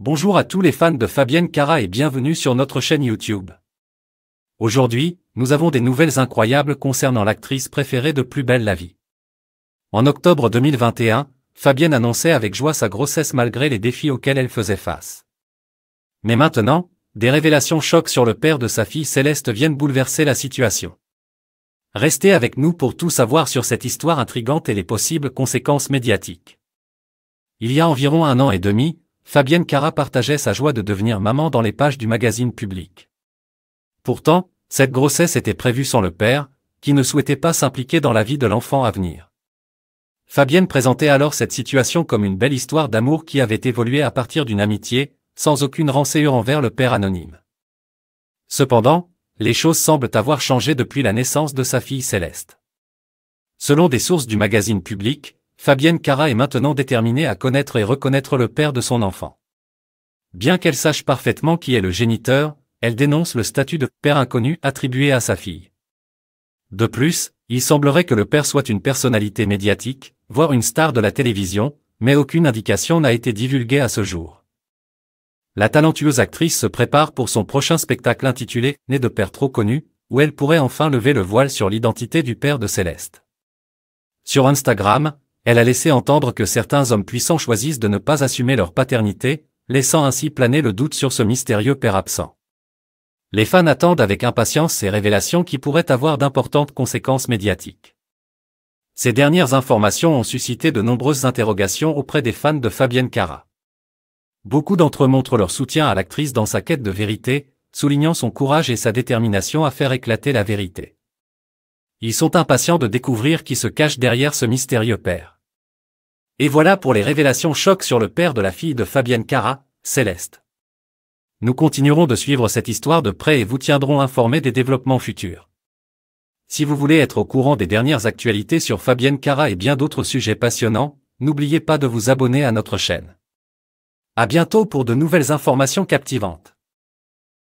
Bonjour à tous les fans de Fabienne Cara et bienvenue sur notre chaîne YouTube. Aujourd'hui, nous avons des nouvelles incroyables concernant l'actrice préférée de Plus belle la vie. En octobre 2021, Fabienne annonçait avec joie sa grossesse malgré les défis auxquels elle faisait face. Mais maintenant, des révélations chocs sur le père de sa fille Céleste viennent bouleverser la situation. Restez avec nous pour tout savoir sur cette histoire intrigante et les possibles conséquences médiatiques. Il y a environ un an et demi, Fabienne Cara partageait sa joie de devenir maman dans les pages du magazine public. Pourtant, cette grossesse était prévue sans le père, qui ne souhaitait pas s'impliquer dans la vie de l'enfant à venir. Fabienne présentait alors cette situation comme une belle histoire d'amour qui avait évolué à partir d'une amitié, sans aucune rancœur envers le père anonyme. Cependant, les choses semblent avoir changé depuis la naissance de sa fille Céleste. Selon des sources du magazine public, Fabienne Cara est maintenant déterminée à connaître et reconnaître le père de son enfant. Bien qu'elle sache parfaitement qui est le géniteur, elle dénonce le statut de père inconnu attribué à sa fille. De plus, il semblerait que le père soit une personnalité médiatique, voire une star de la télévision, mais aucune indication n'a été divulguée à ce jour la talentueuse actrice se prépare pour son prochain spectacle intitulé Né de père trop connu, où elle pourrait enfin lever le voile sur l'identité du père de Céleste. Sur Instagram, elle a laissé entendre que certains hommes puissants choisissent de ne pas assumer leur paternité, laissant ainsi planer le doute sur ce mystérieux père absent. Les fans attendent avec impatience ces révélations qui pourraient avoir d'importantes conséquences médiatiques. Ces dernières informations ont suscité de nombreuses interrogations auprès des fans de Fabienne Cara. Beaucoup d'entre eux montrent leur soutien à l'actrice dans sa quête de vérité, soulignant son courage et sa détermination à faire éclater la vérité. Ils sont impatients de découvrir qui se cache derrière ce mystérieux père. Et voilà pour les révélations chocs sur le père de la fille de Fabienne Cara, Céleste. Nous continuerons de suivre cette histoire de près et vous tiendrons informés des développements futurs. Si vous voulez être au courant des dernières actualités sur Fabienne Cara et bien d'autres sujets passionnants, n'oubliez pas de vous abonner à notre chaîne. À bientôt pour de nouvelles informations captivantes.